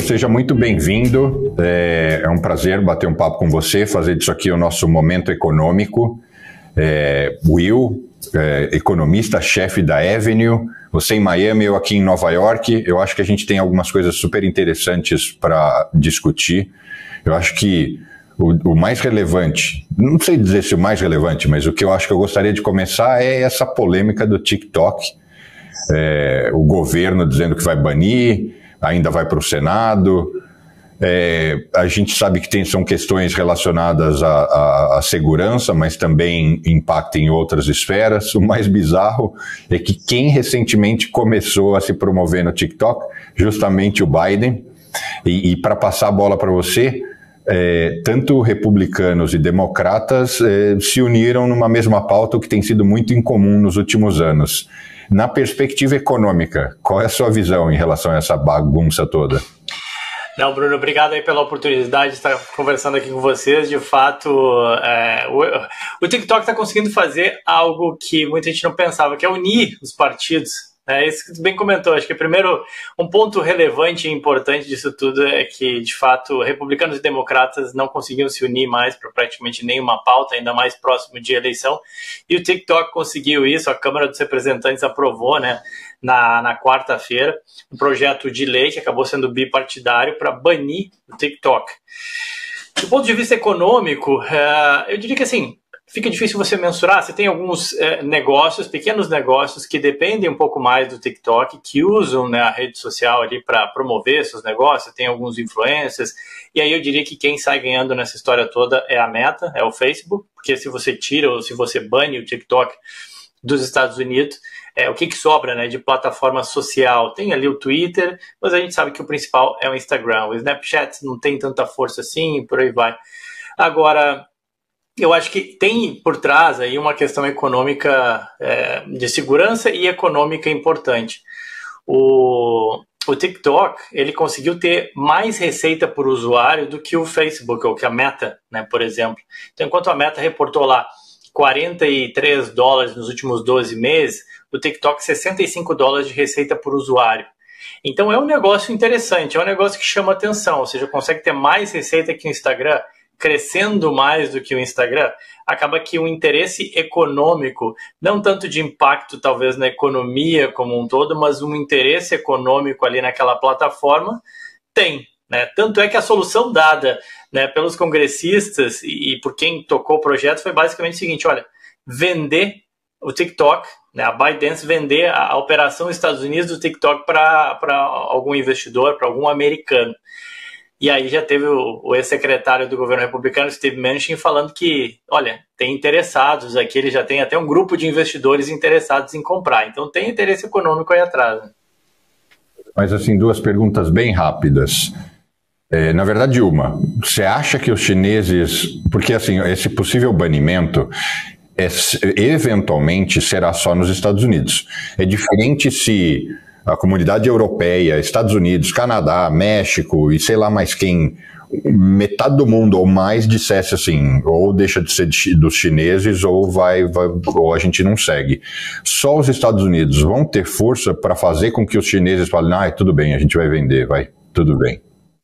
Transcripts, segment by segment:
Seja muito bem-vindo. É, é, um prazer bater um papo com você, fazer disso aqui o nosso momento econômico. É, Will, é, economista-chefe da Avenue, você em Miami, eu aqui em Nova York. Eu acho que a gente tem algumas coisas super interessantes para discutir. Eu acho que o, o, mais relevante, não sei dizer se o mais relevante, mas o que eu acho que eu gostaria de começar é essa polêmica do TikTok. É, o governo dizendo que vai banir, ainda vai para o Senado. É, a gente sabe que tem, são questões relacionadas à, à, à, segurança, mas também impactam em outras esferas. O mais bizarro é que quem recentemente começou a se promover no TikTok, justamente o Biden, e, e para passar a bola para você, é, tanto republicanos e democratas é, se uniram numa mesma pauta, o que tem sido muito incomum nos últimos anos. Na perspectiva econômica, qual é a sua visão em relação a essa bagunça toda? Não, Bruno, obrigado aí pela oportunidade de estar conversando aqui com vocês. De fato, é, o, o TikTok está conseguindo fazer algo que muita gente não pensava, que é unir os partidos é isso que tu bem comentou. Acho que primeiro um ponto relevante e importante disso tudo é que, de fato, republicanos e democratas não conseguiam se unir mais para praticamente nenhuma pauta, ainda mais próximo de eleição. E o TikTok conseguiu isso. A Câmara dos Representantes aprovou, né, na, na quarta-feira, um projeto de lei que acabou sendo bipartidário para banir o TikTok. Do ponto de vista econômico, uh, eu diria que assim, fica difícil você mensurar. Você tem alguns é, negócios, pequenos negócios, que dependem um pouco mais do TikTok, que usam né, a rede social ali para promover seus negócios, tem alguns influencers. E aí eu diria que quem sai ganhando nessa história toda é a Meta, é o Facebook, porque se você tira ou se você bane o TikTok dos Estados Unidos, é, o que, que sobra né, de plataforma social? Tem ali o Twitter, mas a gente sabe que o principal é o Instagram. O Snapchat não tem tanta força assim, por aí vai. Agora, eu acho que tem por trás aí uma questão econômica é, de segurança e econômica importante. O, o TikTok ele conseguiu ter mais receita por usuário do que o Facebook ou que a Meta, né, por exemplo. Então, enquanto a Meta reportou lá 43 dólares nos últimos 12 meses, o TikTok 65 dólares de receita por usuário. Então é um negócio interessante, é um negócio que chama atenção, ou seja, consegue ter mais receita que o Instagram crescendo mais do que o Instagram, acaba que o interesse econômico, não tanto de impacto talvez na economia como um todo, mas um interesse econômico ali naquela plataforma, tem. Né? Tanto é que a solução dada né, pelos congressistas e, e por quem tocou o projeto foi basicamente o seguinte: olha, vender o TikTok, né, a ByteDance vender a, a operação dos Estados Unidos do TikTok para algum investidor, para algum americano. E aí já teve o, o ex-secretário do governo republicano, Steve Manchin, falando que, olha, tem interessados aqui, ele já tem até um grupo de investidores interessados em comprar. Então tem interesse econômico aí atrás. Né? Mas assim, duas perguntas bem rápidas. É, na verdade, uma. Você acha que os chineses. Porque assim, esse possível banimento é, eventualmente será só nos Estados Unidos. É diferente se a comunidade europeia, Estados Unidos, Canadá, México e sei lá mais quem, metade do mundo ou mais dissesse assim, ou deixa de ser dos chineses ou vai, vai ou a gente não segue. Só os Estados Unidos vão ter força para fazer com que os chineses falem, ah, tudo bem, a gente vai vender, vai, tudo bem.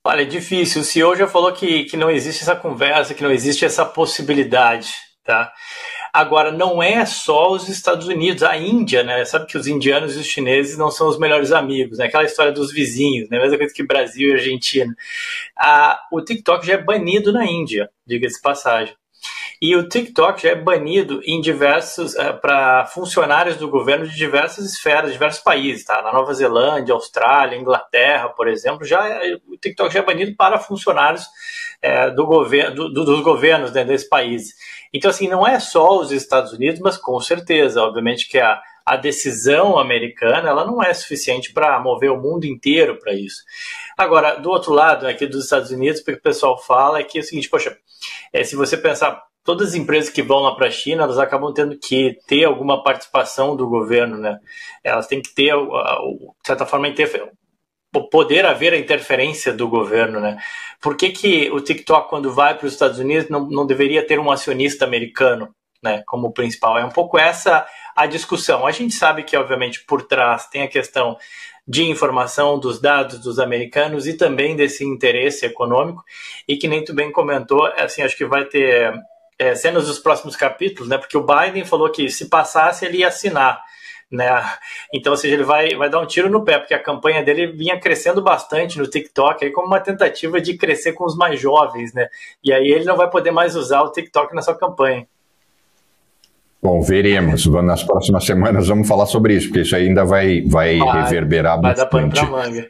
Olha, é difícil. O CEO já falou que, que não existe essa conversa, que não existe essa possibilidade, tá? Agora, não é só os Estados Unidos, a Índia, né? Sabe que os indianos e os chineses não são os melhores amigos, né? Aquela história dos vizinhos, né? Mesma coisa que Brasil e Argentina. Ah, o TikTok já é banido na Índia, diga-se passagem. E o TikTok já é banido em diversos uh, para funcionários do governo de diversas esferas, diversos países, tá? Na Nova Zelândia, Austrália, Inglaterra, por exemplo, já é, o TikTok já é banido para funcionários é, do governo, do, dos governos né, desse país. Então, assim, não é só os Estados Unidos, mas com certeza, obviamente que a, a decisão americana ela não é suficiente para mover o mundo inteiro para isso. Agora, do outro lado, aqui dos Estados Unidos, o que o pessoal fala é que é o seguinte, poxa, é, se você pensar, todas as empresas que vão lá para a China, elas acabam tendo que ter alguma participação do governo, né? Elas têm que ter, de certa forma, poder haver a interferência do governo, né? Por que, que o TikTok, quando vai para os Estados Unidos, não, não deveria ter um acionista americano? né, como principal. É um pouco essa a discussão. A gente sabe que, obviamente, por trás tem a questão de informação dos dados dos americanos e também desse interesse econômico, e que nem tu bem comentou, assim, acho que vai ter é, cenas dos próximos capítulos, né, porque o Biden falou que se passasse ele ia assinar. Né? Então, ou seja, ele vai, vai dar um tiro no pé, porque a campanha dele vinha crescendo bastante no TikTok, aí como uma tentativa de crescer com os mais jovens, né? E aí ele não vai poder mais usar o TikTok na sua campanha. Bom, veremos. Nas próximas semanas vamos falar sobre isso, porque isso ainda vai, vai, vai reverberar vai bastante. Dar manga.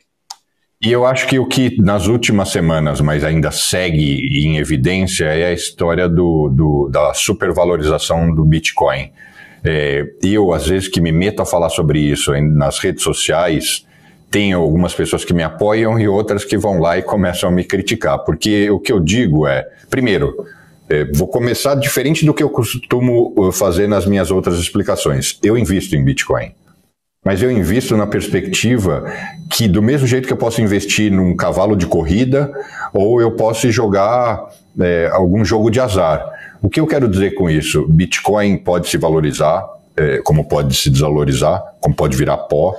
E eu acho que o que nas últimas semanas, mas ainda segue em evidência, é a história do, do da supervalorização do Bitcoin. É, eu, às vezes, que me meto a falar sobre isso nas redes sociais, tem algumas pessoas que me apoiam e outras que vão lá e começam a me criticar. Porque o que eu digo é, primeiro, é, vou começar diferente do que eu costumo uh, fazer nas minhas outras explicações. Eu invisto em Bitcoin. Mas eu invisto na perspectiva que, do mesmo jeito que eu posso investir num cavalo de corrida, ou eu posso jogar é, algum jogo de azar. O que eu quero dizer com isso? Bitcoin pode se valorizar, é, como pode se desvalorizar, como pode virar pó.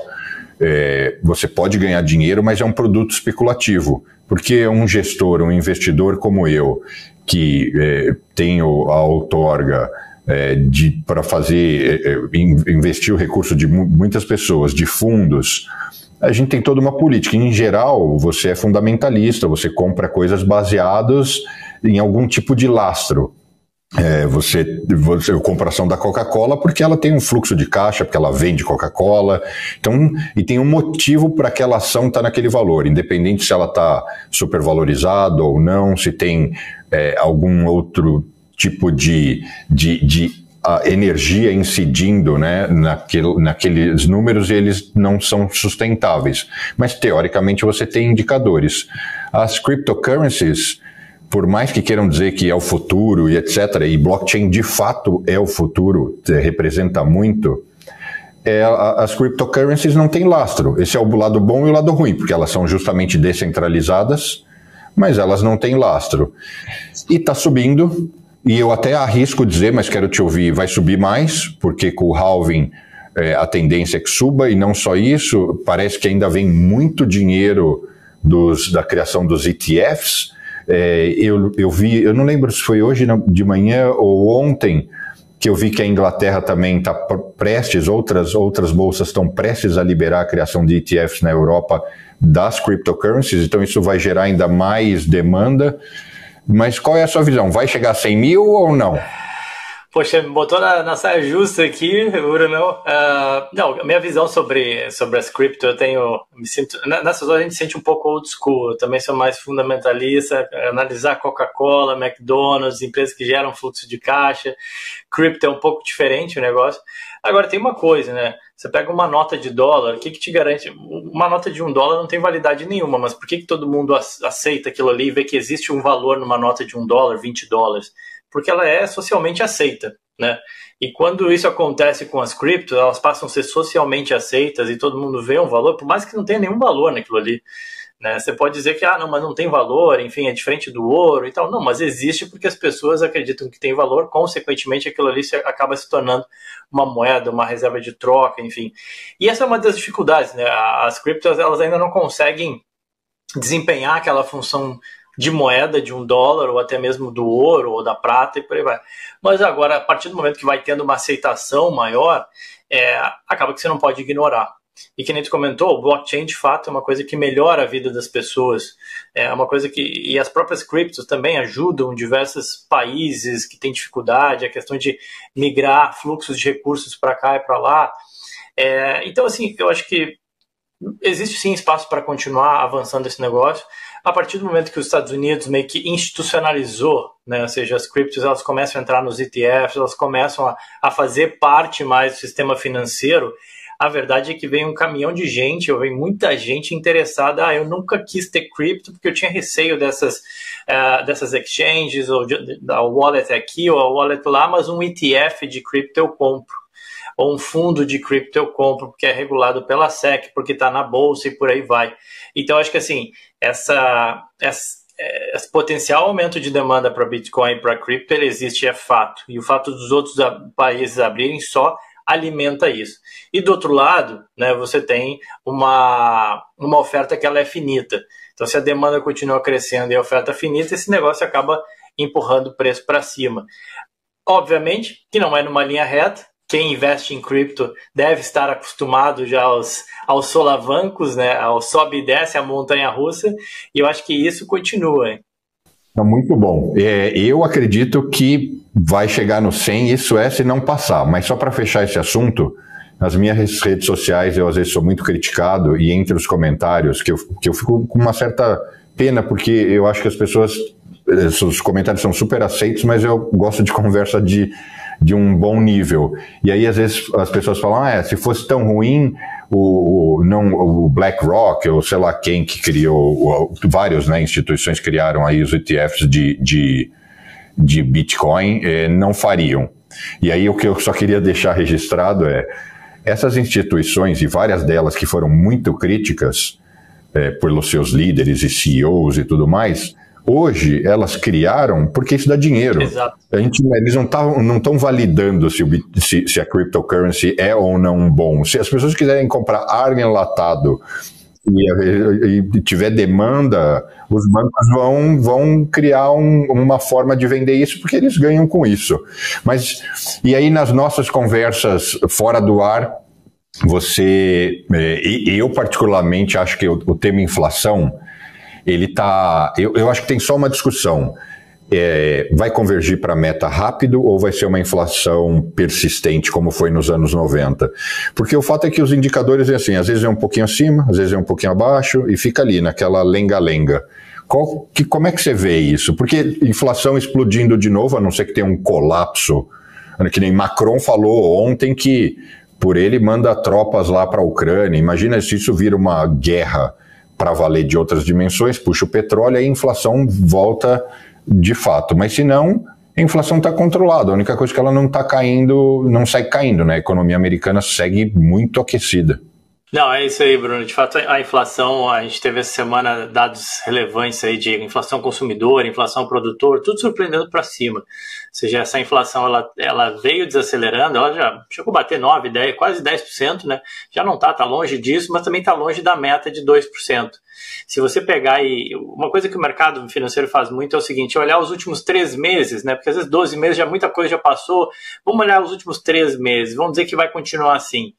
É, você pode ganhar dinheiro, mas é um produto especulativo. Porque um gestor, um investidor como eu, que é, tenho a outorga é, para fazer, é, é investir o recurso de muitas pessoas, de fundos, a gente tem toda uma política. Em geral, você é fundamentalista, você compra coisas baseadas em algum tipo de lastro. É, você, você compra ação da Coca-Cola porque ela tem um fluxo de caixa, porque ela vende Coca-Cola. Então, e tem um motivo para aquela ação estar tá naquele valor, independente se ela está supervalorizada ou não, se tem é, algum outro tipo de, de, de energia incidindo né, naquele, naqueles números e eles não são sustentáveis. Mas, teoricamente, você tem indicadores. As cryptocurrencies, por mais que queiram dizer que é o futuro e etc., e blockchain de fato é o futuro, representa muito, é, as cryptocurrencies não têm lastro. Esse é o lado bom e o lado ruim, porque elas são justamente descentralizadas mas elas não têm lastro. E está subindo, e eu até arrisco dizer, mas quero te ouvir, vai subir mais, porque com o halving é, a tendência é que suba, e não só isso, parece que ainda vem muito dinheiro dos, da criação dos ETFs. É, eu, eu vi, eu não lembro se foi hoje de manhã ou ontem, que eu vi que a Inglaterra também está prestes, outras, outras bolsas estão prestes a liberar a criação de ETFs na Europa das cryptocurrencies, então isso vai gerar ainda mais demanda. Mas qual é a sua visão? Vai chegar a 100 mil ou não? Poxa, me botou na, na saia justa aqui, Bruno. Uh, não, minha visão sobre, sobre as cripto, eu tenho. Me sinto, nessas horas a gente sente um pouco old school. Eu também sou mais fundamentalista. Analisar Coca-Cola, McDonald's, empresas que geram fluxo de caixa. Cripto é um pouco diferente o negócio. Agora, tem uma coisa, né? Você pega uma nota de dólar, o que, que te garante? Uma nota de um dólar não tem validade nenhuma, mas por que, que todo mundo aceita aquilo ali e vê que existe um valor numa nota de um dólar, 20 dólares? Porque ela é socialmente aceita, né? E quando isso acontece com as criptos, elas passam a ser socialmente aceitas e todo mundo vê um valor, por mais que não tenha nenhum valor naquilo ali. Né? Você pode dizer que, ah, não, mas não tem valor, enfim, é diferente do ouro e tal. Não, mas existe porque as pessoas acreditam que tem valor, consequentemente aquilo ali acaba se tornando uma moeda, uma reserva de troca, enfim. E essa é uma das dificuldades, né? As criptos, elas ainda não conseguem desempenhar aquela função de moeda de um dólar ou até mesmo do ouro ou da prata e por aí vai. Mas agora, a partir do momento que vai tendo uma aceitação maior, é, acaba que você não pode ignorar. E que nem tu comentou, o blockchain de fato é uma coisa que melhora a vida das pessoas. É uma coisa que. E as próprias criptos também ajudam diversos países que têm dificuldade, a questão de migrar fluxos de recursos para cá e para lá. É, então, assim, eu acho que existe sim espaço para continuar avançando esse negócio. A partir do momento que os Estados Unidos meio que institucionalizou, né, ou seja, as criptos elas começam a entrar nos ETFs, elas começam a, a fazer parte mais do sistema financeiro, a verdade é que vem um caminhão de gente, ou vem muita gente interessada. Ah, eu nunca quis ter cripto porque eu tinha receio dessas, uh, dessas exchanges, ou da wallet aqui, ou a wallet lá, mas um ETF de cripto eu compro. Ou um fundo de cripto eu compro, porque é regulado pela SEC, porque está na bolsa e por aí vai. Então, acho que assim, essa, essa é, esse potencial aumento de demanda para Bitcoin e para cripto ele existe, é fato. E o fato dos outros países abrirem só alimenta isso. E do outro lado, né, você tem uma, uma oferta que ela é finita. Então, se a demanda continua crescendo e a oferta é finita, esse negócio acaba empurrando o preço para cima. Obviamente que não é numa linha reta, quem investe em cripto deve estar acostumado já aos, aos solavancos, né, ao sobe e desce, a montanha russa, e eu acho que isso continua. Hein? Muito bom. É, eu acredito que vai chegar no 100, isso é se não passar. Mas só para fechar esse assunto, nas minhas redes sociais eu às vezes sou muito criticado e entre os comentários que eu, que eu fico com uma certa pena porque eu acho que as pessoas eh, os comentários são super aceitos, mas eu gosto de conversa de, de um bom nível. E aí, às vezes, as pessoas falam, ah, é, se fosse tão ruim, o, o, não, o BlackRock, ou sei lá quem que criou, o, várias né, instituições criaram aí os ETFs de, de, de Bitcoin, eh, não fariam. E aí, o que eu só queria deixar registrado é, essas instituições, e várias delas que foram muito críticas eh, pelos seus líderes e CEOs e tudo mais, Hoje, elas criaram porque isso dá dinheiro. Exato. A gente, eles não estão não validando se, o, se, se, a cryptocurrency é ou não bom. Se as pessoas quiserem comprar ar enlatado e, e, tiver demanda, os bancos vão, vão criar um, uma forma de vender isso porque eles ganham com isso. Mas, e aí nas nossas conversas fora do ar, você, é, eu particularmente acho que o, o tema inflação ele está. Eu, eu acho que tem só uma discussão. É, vai convergir para meta rápido ou vai ser uma inflação persistente, como foi nos anos 90? Porque o fato é que os indicadores é assim, às vezes é um pouquinho acima, às vezes é um pouquinho abaixo e fica ali naquela lenga-lenga. Como é que você vê isso? Porque inflação explodindo de novo, a não ser que tenha um colapso, que nem Macron falou ontem que por ele manda tropas lá para a Ucrânia. Imagina se isso vira uma guerra para valer de outras dimensões, puxa o petróleo, aí a inflação volta de fato. Mas se não, a inflação está controlada. A única coisa é que ela não está caindo, não segue caindo, né? A economia americana segue muito aquecida. Não, é isso aí, Bruno. De fato, a inflação, a gente teve essa semana dados relevantes aí de inflação consumidor, inflação produtor, tudo surpreendendo para cima. Ou seja, essa inflação ela, ela veio desacelerando, ela já chegou a bater 9, 10, quase 10%, né? Já não está, está longe disso, mas também está longe da meta de 2%. Se você pegar e. Uma coisa que o mercado financeiro faz muito é o seguinte: olhar os últimos três meses, né? Porque às vezes 12 meses já muita coisa já passou. Vamos olhar os últimos três meses, vamos dizer que vai continuar assim.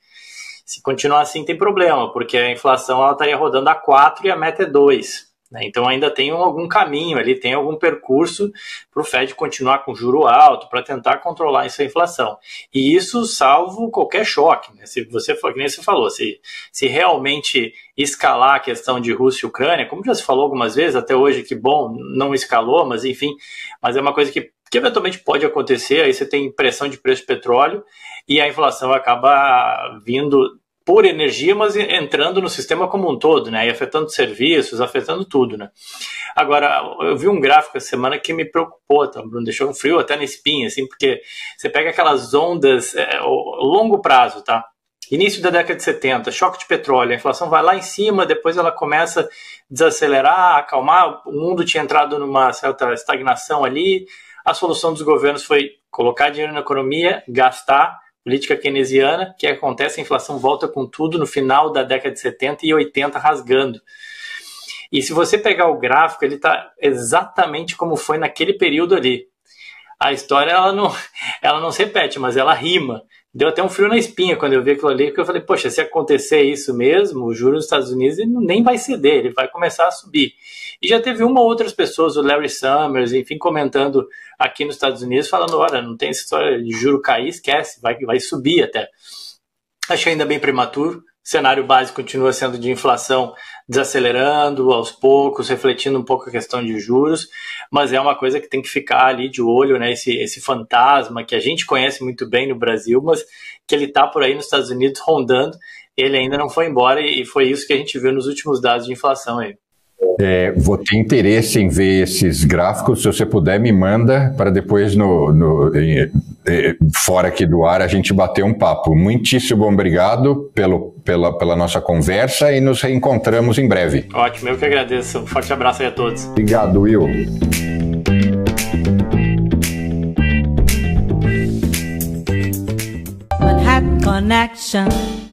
Se continuar assim, tem problema, porque a inflação ela estaria rodando a 4 e a meta é 2. Né? Então ainda tem algum caminho ali, tem algum percurso para o Fed continuar com juro alto para tentar controlar essa inflação. E isso salvo qualquer choque. Né? Se você for, que nem você falou, se, se realmente escalar a questão de Rússia e Ucrânia, como já se falou algumas vezes, até hoje que bom, não escalou, mas enfim, mas é uma coisa que, que eventualmente pode acontecer, aí você tem pressão de preço de petróleo e a inflação acaba vindo por energia, mas entrando no sistema como um todo, né? E afetando serviços, afetando tudo, né? Agora, eu vi um gráfico essa semana que me preocupou, tá, Bruno? Deixou um frio até na espinha, assim, porque você pega aquelas ondas, é, longo prazo, tá? Início da década de 70, choque de petróleo, a inflação vai lá em cima, depois ela começa a desacelerar, acalmar, o mundo tinha entrado numa certa estagnação ali, a solução dos governos foi colocar dinheiro na economia, gastar, política keynesiana, que acontece, a inflação volta com tudo no final da década de 70 e 80 rasgando. E se você pegar o gráfico, ele está exatamente como foi naquele período ali. A história ela não, ela não se repete, mas ela rima. Deu até um frio na espinha quando eu vi aquilo ali, porque eu falei, poxa, se acontecer isso mesmo, o juros dos Estados Unidos ele nem vai ceder, ele vai começar a subir. E já teve uma ou outras pessoas, o Larry Summers, enfim, comentando aqui nos Estados Unidos, falando, olha, não tem essa história de juro cair, esquece, vai, vai subir até. Acho ainda bem prematuro, cenário básico continua sendo de inflação desacelerando aos poucos, refletindo um pouco a questão de juros, mas é uma coisa que tem que ficar ali de olho, né? Esse, esse fantasma que a gente conhece muito bem no Brasil, mas que ele está por aí nos Estados Unidos rondando, ele ainda não foi embora e foi isso que a gente viu nos últimos dados de inflação aí. É, vou ter interesse em ver esses gráficos. Se você puder, me manda para depois no, no fora aqui do ar, a gente bater um papo. Muitíssimo obrigado pelo, pela, pela nossa conversa e nos reencontramos em breve. Ótimo, eu que agradeço. Um forte abraço aí a todos. Obrigado, Will. Manhattan Connection